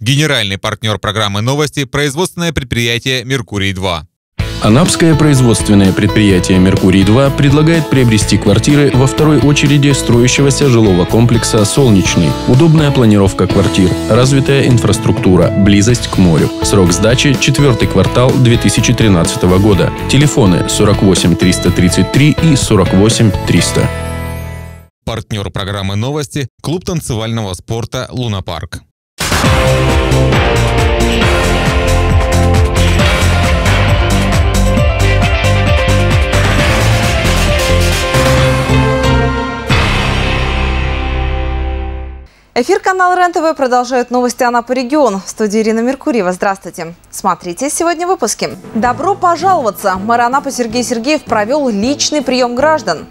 Генеральный партнер программы «Новости» – производственное предприятие «Меркурий-2». Анапское производственное предприятие «Меркурий-2» предлагает приобрести квартиры во второй очереди строящегося жилого комплекса «Солнечный». Удобная планировка квартир, развитая инфраструктура, близость к морю. Срок сдачи – четвертый квартал 2013 года. Телефоны 48 333 и 48 300. Партнер программы «Новости» – клуб танцевального спорта «Лунапарк». Эфир канала РЕН-ТВ продолжают новости Анапы регион. В студии Ирина Меркурьева. Здравствуйте. Смотрите сегодня в выпуске. Добро пожаловаться! Мэр Анапы Сергей Сергеев провел личный прием граждан.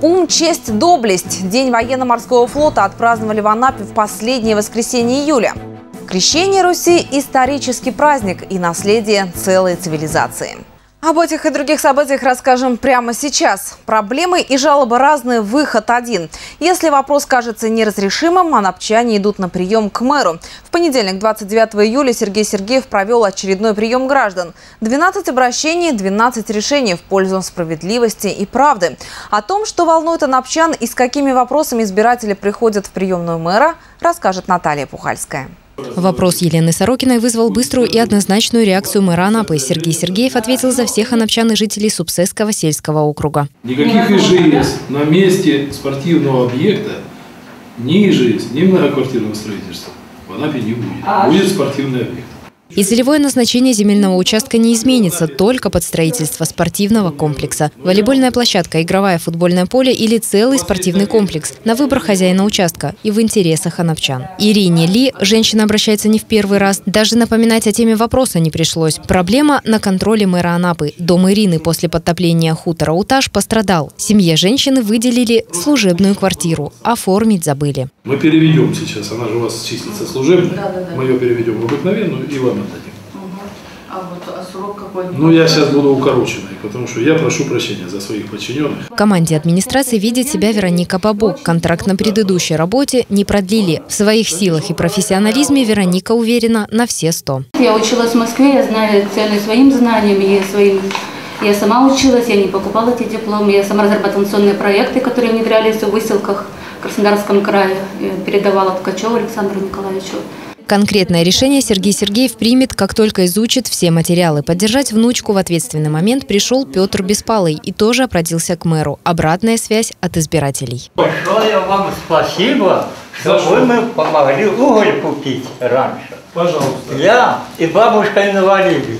Ум, честь, доблесть. День военно-морского флота отпраздновали в Анапе в последнее воскресенье июля. Крещение Руси – исторический праздник и наследие целой цивилизации. Об этих и других событиях расскажем прямо сейчас. Проблемы и жалобы разные, выход один. Если вопрос кажется неразрешимым, анапчане идут на прием к мэру. В понедельник, 29 июля, Сергей Сергеев провел очередной прием граждан. 12 обращений, 12 решений в пользу справедливости и правды. О том, что волнует анапчан и с какими вопросами избиратели приходят в приемную мэра, расскажет Наталья Пухальская. Вопрос Елены Сорокиной вызвал быструю и однозначную реакцию мэра Анапы. Сергей Сергеев ответил за всех анапчан и жителей Субсесского сельского округа. Никаких ИЖС на месте спортивного объекта ни ИЖС, ни многоквартирного строительства в Анапе не будет. Будет спортивный объект. И целевое назначение земельного участка не изменится, только под строительство спортивного комплекса. Волейбольная площадка, игровое футбольное поле или целый спортивный комплекс на выбор хозяина участка и в интересах анапчан. Ирине Ли женщина обращается не в первый раз. Даже напоминать о теме вопроса не пришлось. Проблема на контроле мэра Анапы. Дом Ирины после подтопления хутора Уташ пострадал. Семье женщины выделили служебную квартиру. Оформить забыли. Мы переведем сейчас, она же у вас числится служебной. Да, да, да. Мы ее переведем в обыкновенную и вам отдадим. А вот а срок какой? Ну, я сейчас буду укороченный, потому что я прошу прощения за своих подчиненных. В команде администрации видит себя Вероника Бабок. Контракт на предыдущей работе не продлили. В своих силах и профессионализме Вероника уверена на все сто. Я училась в Москве, я знаю цены своим знаниям и своим я сама училась, я не покупала эти дипломы, я сама разрабатывала проекты, которые внедрялись в выселках в Краснодарском крае. Я передавала Ткачеву Александру Николаевичу. Конкретное решение Сергей Сергеев примет, как только изучит все материалы. Поддержать внучку в ответственный момент пришел Петр Беспалый и тоже обратился к мэру. Обратная связь от избирателей. Большое вам спасибо, что вы мы помогли уголь купить раньше. Пожалуйста. Я и бабушка инвалиды.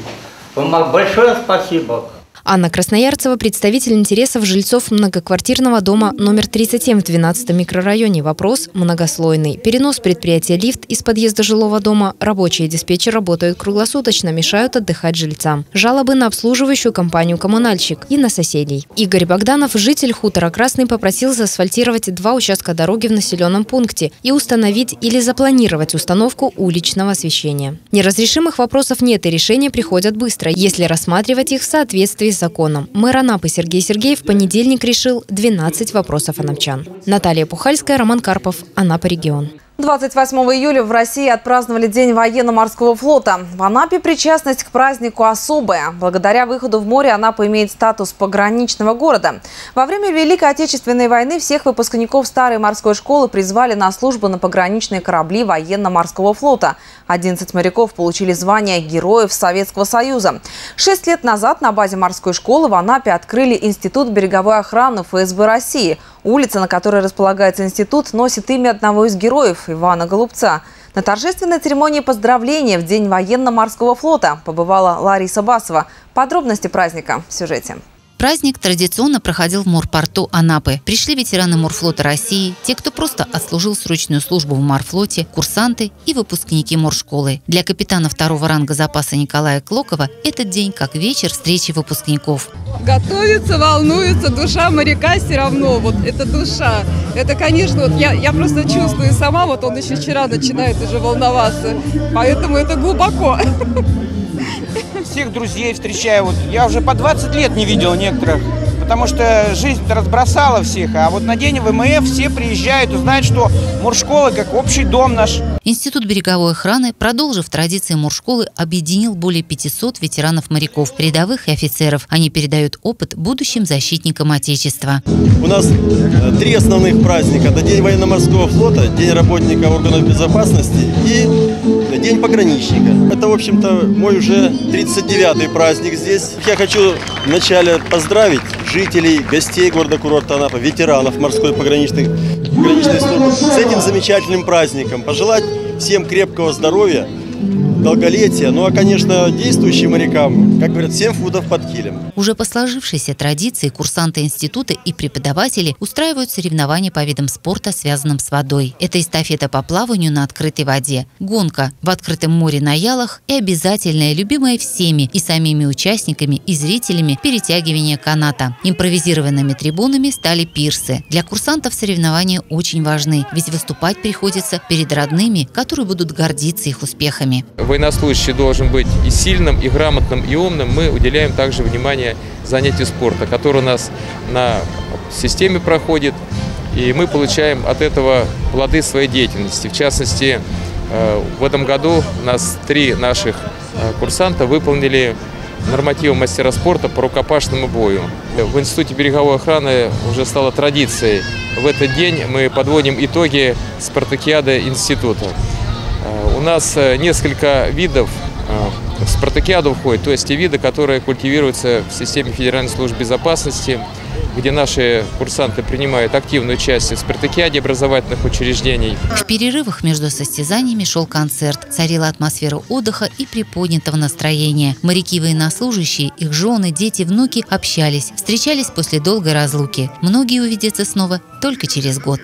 Большое спасибо. Анна Красноярцева – представитель интересов жильцов многоквартирного дома номер 37 в 12 микрорайоне. Вопрос многослойный. Перенос предприятия «Лифт» из подъезда жилого дома. Рабочие диспетчеры работают круглосуточно, мешают отдыхать жильцам. Жалобы на обслуживающую компанию «Коммунальщик» и на соседей. Игорь Богданов, житель хутора Красный, попросил заасфальтировать два участка дороги в населенном пункте и установить или запланировать установку уличного освещения. Неразрешимых вопросов нет и решения приходят быстро, если рассматривать их в соответствии с законом. Мэр Анапы Сергей Сергеев в понедельник решил 12 вопросов анапчан. Наталья Пухальская, Роман Карпов, Анапа регион. 28 июля в России отпраздновали День военно-морского флота. В Анапе причастность к празднику особая. Благодаря выходу в море Анапа имеет статус пограничного города. Во время Великой Отечественной войны всех выпускников старой морской школы призвали на службу на пограничные корабли военно-морского флота. 11 моряков получили звание Героев Советского Союза. Шесть лет назад на базе морской школы в Анапе открыли Институт береговой охраны ФСБ России. Улица, на которой располагается институт, носит имя одного из героев Ивана Голубца. На торжественной церемонии поздравления в День военно-морского флота побывала Лариса Басова. Подробности праздника в сюжете. Праздник традиционно проходил в морпорту Анапы. Пришли ветераны морфлота России, те, кто просто отслужил срочную службу в морфлоте, курсанты и выпускники моршколы. Для капитана второго ранга запаса Николая Клокова этот день как вечер встречи выпускников. Готовится, волнуется, душа моряка все равно, вот это душа. Это, конечно, вот я, я просто чувствую сама, вот он еще вчера начинает уже волноваться, поэтому это глубоко. всех друзей встречаю. Вот я уже по 20 лет не видел некоторых. Потому что жизнь разбросала всех, а вот на день ВМФ все приезжают и знают, что Муршкола как общий дом наш. Институт береговой охраны, продолжив традиции Муршколы, объединил более 500 ветеранов-моряков, рядовых и офицеров. Они передают опыт будущим защитникам Отечества. У нас э, три основных праздника. Это День военно-морского флота, День работника органов безопасности и День пограничника. Это, в общем-то, мой уже 39-й праздник здесь. Я хочу вначале поздравить жителей, гостей города-курорта Анапа, ветеранов морской пограничной, пограничной службы с этим замечательным праздником. Пожелать всем крепкого здоровья, долголетия. Ну а, конечно, действующим морякам, как говорят, 7 футов под килем. Уже по сложившейся традиции курсанты института и преподаватели устраивают соревнования по видам спорта, связанным с водой. Это эстафета по плаванию на открытой воде, гонка в открытом море на ялах и обязательная, любимая всеми и самими участниками и зрителями перетягивание каната. Импровизированными трибунами стали пирсы. Для курсантов соревнования очень важны, ведь выступать приходится перед родными, которые будут гордиться их успехами военнослужащий должен быть и сильным, и грамотным, и умным, мы уделяем также внимание занятию спорта, который у нас на системе проходит, и мы получаем от этого плоды своей деятельности. В частности, э, в этом году у нас три наших э, курсанта выполнили нормативы мастера спорта по рукопашному бою. В Институте береговой охраны уже стало традицией. В этот день мы подводим итоги спартакиады института. Э, у нас э, несколько видов э, в спартакиаду входит, то есть те виды, которые культивируются в системе Федеральной службы безопасности, где наши курсанты принимают активное участие в спартакиаде образовательных учреждений. В перерывах между состязаниями шел концерт. Царила атмосфера отдыха и приподнятого настроения. Моряки военнослужащие, их жены, дети, внуки общались, встречались после долгой разлуки. Многие увидятся снова только через год.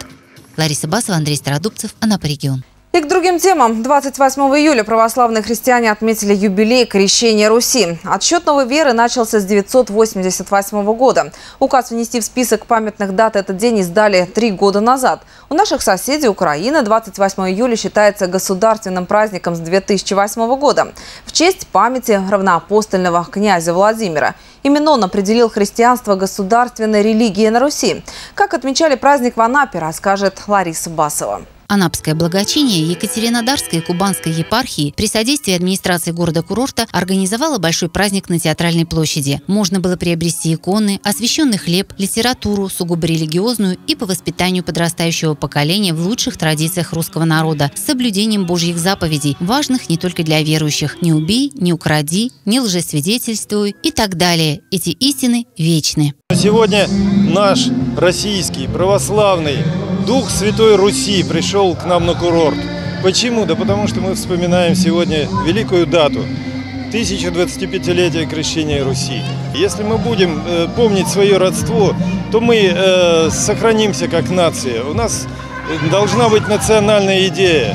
Лариса Басова, Андрей Стародубцев, Анапа регион. И к другим темам. 28 июля православные христиане отметили юбилей крещения Руси. Отсчет новой веры начался с 988 года. Указ внести в список памятных дат этот день издали три года назад. У наших соседей Украины 28 июля считается государственным праздником с 2008 года в честь памяти равноапостольного князя Владимира. Именно он определил христианство государственной религией на Руси. Как отмечали праздник в Анапе, расскажет Лариса Басова. Анапское благочиние Екатеринодарской и Кубанской епархии при содействии администрации города-курорта организовало большой праздник на Театральной площади. Можно было приобрести иконы, освященный хлеб, литературу, сугубо религиозную и по воспитанию подрастающего поколения в лучших традициях русского народа с соблюдением Божьих заповедей, важных не только для верующих «не убей», «не укради», «не лжесвидетельствуй» и так далее. Эти истины вечны. Сегодня наш российский православный Дух Святой Руси пришел к нам на курорт. Почему? Да потому что мы вспоминаем сегодня великую дату 1025-летие крещения Руси. Если мы будем э, помнить свое родство, то мы э, сохранимся как нация. У нас должна быть национальная идея.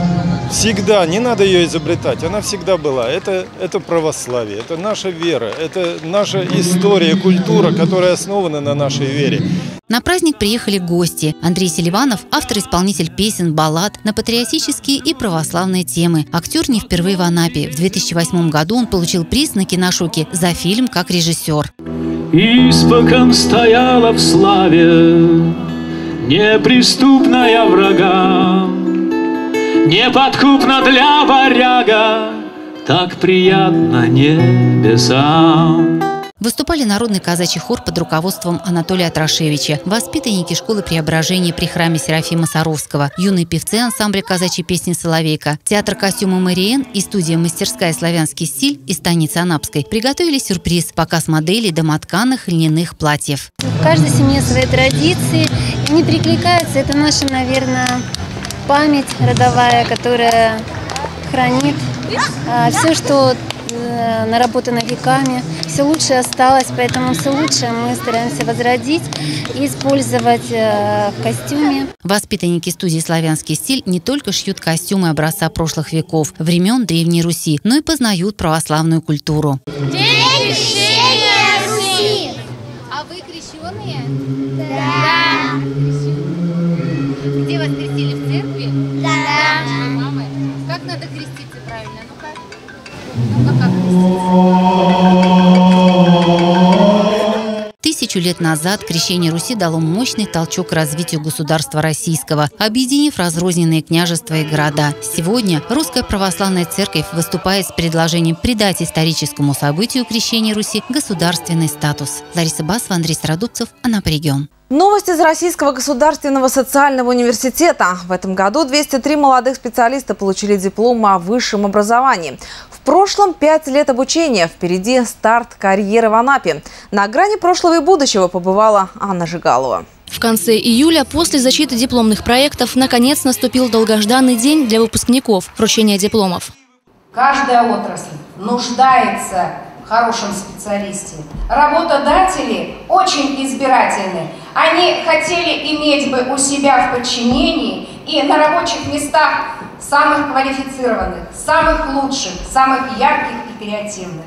Всегда, не надо ее изобретать, она всегда была. Это, это православие, это наша вера, это наша история, культура, которая основана на нашей вере. На праздник приехали гости. Андрей Селиванов – автор-исполнитель песен, баллад на патриотические и православные темы. Актер не впервые в Анапе. В 2008 году он получил приз на киношуке за фильм как режиссер. Испокон стояла в славе неприступная врагам, Неподкупна для варяга, так приятно небесам. Выступали народный казачий хор под руководством Анатолия Трашевича, воспитанники школы преображения при храме Серафима Саровского, юные певцы ансамбля казачьей песни «Соловейка», театр костюма «Мариен» и студия «Мастерская славянский стиль» из станицы Анапской приготовили сюрприз – показ моделей домотканых льняных платьев. В каждой семье свои традиции, не прикликаются. Это наша, наверное, память родовая, которая хранит а, все, что э, наработано веками. Все лучшее осталось, поэтому все лучшее мы стараемся возродить и использовать э, в костюме. Воспитанники студии «Славянский стиль» не только шьют костюмы образца прошлых веков, времен Древней Руси, но и познают православную культуру. День крещения Руси! А вы крещенные? Да. Где вас крестили? Тысячу лет назад крещение Руси дало мощный толчок развитию государства российского, объединив разрозненные княжества и города. Сегодня Русская Православная Церковь выступает с предложением придать историческому событию крещения Руси государственный статус. Лариса Басова, Андрей Стародубцев, Анапа регион. Новости из Российского государственного социального университета. В этом году 203 молодых специалиста получили дипломы о высшем образовании. В прошлом 5 лет обучения. Впереди старт карьеры в Анапе. На грани прошлого и будущего побывала Анна Жигалова. В конце июля, после защиты дипломных проектов, наконец наступил долгожданный день для выпускников – вручения дипломов. Каждая отрасль нуждается в хорошем специалисте. Работодатели очень избирательны. Они хотели иметь бы у себя в подчинении и на рабочих местах самых квалифицированных, самых лучших, самых ярких и креативных.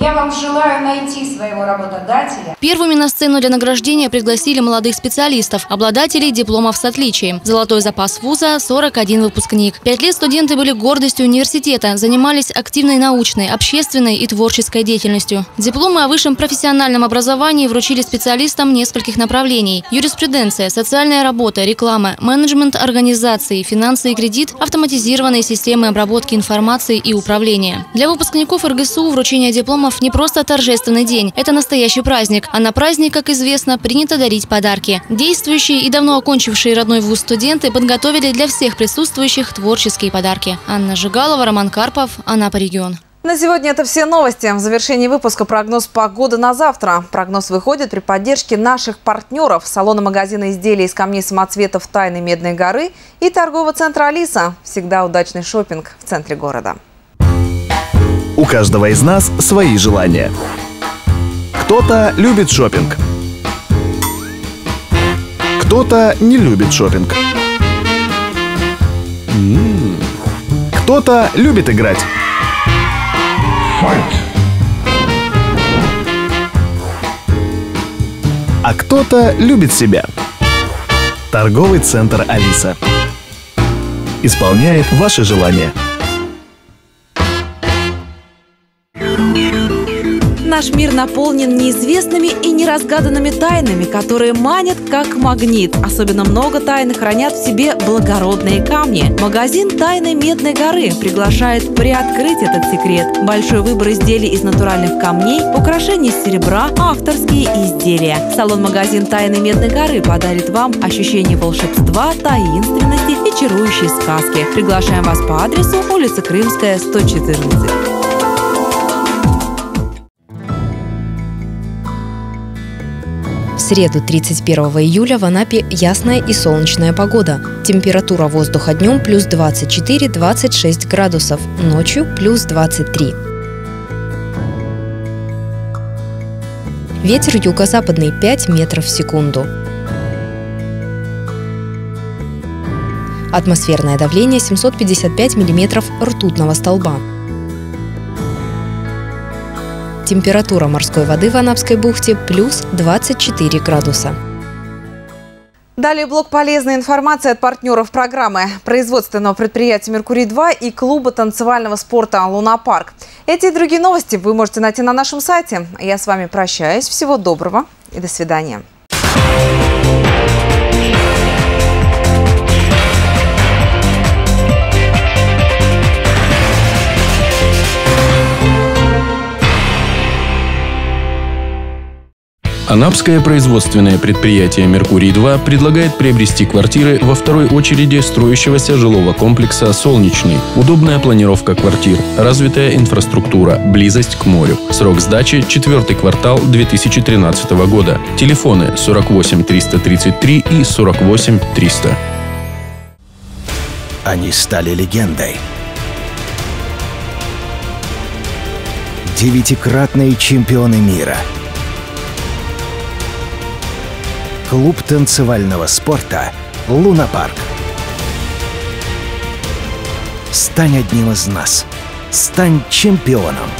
Я вам желаю найти своего работодателя. Первыми на сцену для награждения пригласили молодых специалистов, обладателей дипломов с отличием. Золотой запас вуза – 41 выпускник. Пять лет студенты были гордостью университета, занимались активной научной, общественной и творческой деятельностью. Дипломы о высшем профессиональном образовании вручили специалистам нескольких направлений – юриспруденция, социальная работа, реклама, менеджмент организации, финансы и кредит, автоматизированные системы обработки информации и управления. Для выпускников РГСУ вручение диплома дипломов не просто торжественный день, это настоящий праздник. А на праздник, как известно, принято дарить подарки. Действующие и давно окончившие родной вуз студенты подготовили для всех присутствующих творческие подарки. Анна Жигалова, Роман Карпов, Анапа регион. На сегодня это все новости. В завершении выпуска прогноз погоды на завтра. Прогноз выходит при поддержке наших партнеров салона магазина изделий из камней самоцветов «Тайны Медной горы» и торгового центра «Алиса». Всегда удачный шопинг в центре города. У каждого из нас свои желания. Кто-то любит шопинг, кто-то не любит шопинг. Кто-то любит играть. А кто-то любит себя. Торговый центр «Алиса» исполняет ваши желания – Наш мир наполнен неизвестными и неразгаданными тайнами, которые манят как магнит. Особенно много тайн хранят в себе благородные камни. Магазин «Тайны Медной горы» приглашает приоткрыть этот секрет. Большой выбор изделий из натуральных камней, украшений из серебра, авторские изделия. Салон-магазин «Тайны Медной горы» подарит вам ощущение волшебства, таинственности и чарующей сказки. Приглашаем вас по адресу улица Крымская, 114. Среду 31 июля в Анапе ясная и солнечная погода. Температура воздуха днем плюс 24-26 градусов, ночью плюс 23. Ветер юго-западный 5 метров в секунду. Атмосферное давление 755 миллиметров ртутного столба. Температура морской воды в Анапской бухте плюс 24 градуса. Далее блок полезной информации от партнеров программы производственного предприятия «Меркурий-2» и клуба танцевального спорта «Лунапарк». Эти и другие новости вы можете найти на нашем сайте. Я с вами прощаюсь. Всего доброго и до свидания. Анапское производственное предприятие «Меркурий-2» предлагает приобрести квартиры во второй очереди строящегося жилого комплекса «Солнечный». Удобная планировка квартир, развитая инфраструктура, близость к морю. Срок сдачи – четвертый квартал 2013 года. Телефоны 48 333 и 48 300. Они стали легендой. Девятикратные чемпионы мира – Клуб танцевального спорта «Лунапарк». Стань одним из нас. Стань чемпионом.